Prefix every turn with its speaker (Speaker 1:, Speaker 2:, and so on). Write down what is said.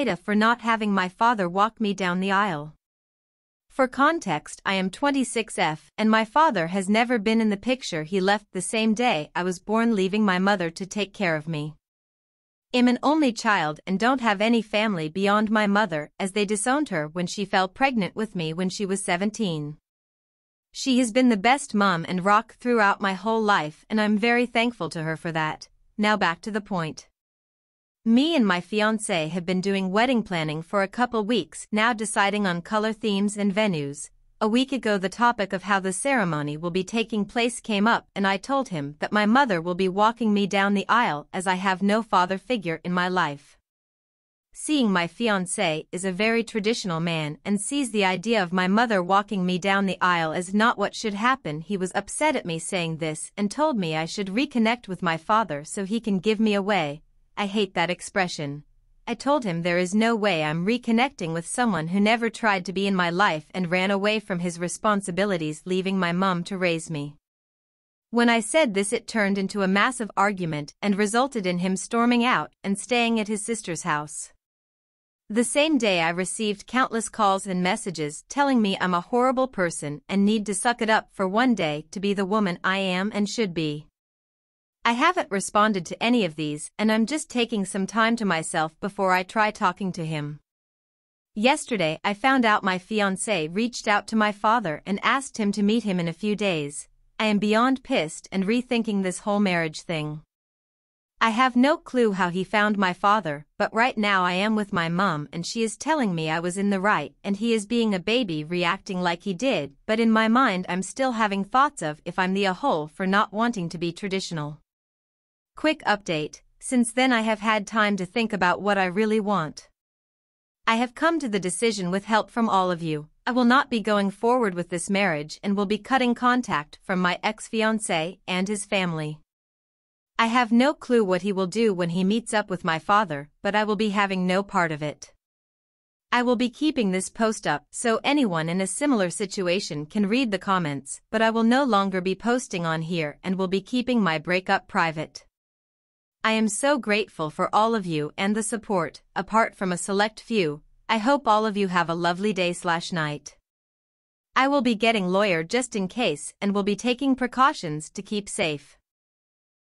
Speaker 1: AITA for not having my father walk me down the aisle. For context I am 26F and my father has never been in the picture he left the same day I was born leaving my mother to take care of me. I'm an only child and don't have any family beyond my mother as they disowned her when she fell pregnant with me when she was 17. She has been the best mom and rock throughout my whole life and I'm very thankful to her for that. Now back to the point. Me and my fiancé have been doing wedding planning for a couple weeks now deciding on color themes and venues. A week ago the topic of how the ceremony will be taking place came up and I told him that my mother will be walking me down the aisle as I have no father figure in my life. Seeing my fiancé is a very traditional man and sees the idea of my mother walking me down the aisle as not what should happen he was upset at me saying this and told me I should reconnect with my father so he can give me away, I hate that expression. I told him there is no way I'm reconnecting with someone who never tried to be in my life and ran away from his responsibilities leaving my mum to raise me. When I said this it turned into a massive argument and resulted in him storming out and staying at his sister's house. The same day I received countless calls and messages telling me I'm a horrible person and need to suck it up for one day to be the woman I am and should be. I haven't responded to any of these and I'm just taking some time to myself before I try talking to him. Yesterday I found out my fiancé reached out to my father and asked him to meet him in a few days. I am beyond pissed and rethinking this whole marriage thing. I have no clue how he found my father, but right now I am with my mum and she is telling me I was in the right and he is being a baby reacting like he did, but in my mind I'm still having thoughts of if I'm the a hole for not wanting to be traditional. Quick update, since then I have had time to think about what I really want. I have come to the decision with help from all of you, I will not be going forward with this marriage and will be cutting contact from my ex-fiancé and his family. I have no clue what he will do when he meets up with my father, but I will be having no part of it. I will be keeping this post up so anyone in a similar situation can read the comments, but I will no longer be posting on here and will be keeping my breakup private. I am so grateful for all of you and the support, apart from a select few, I hope all of you have a lovely day slash night. I will be getting lawyer just in case and will be taking precautions to keep safe.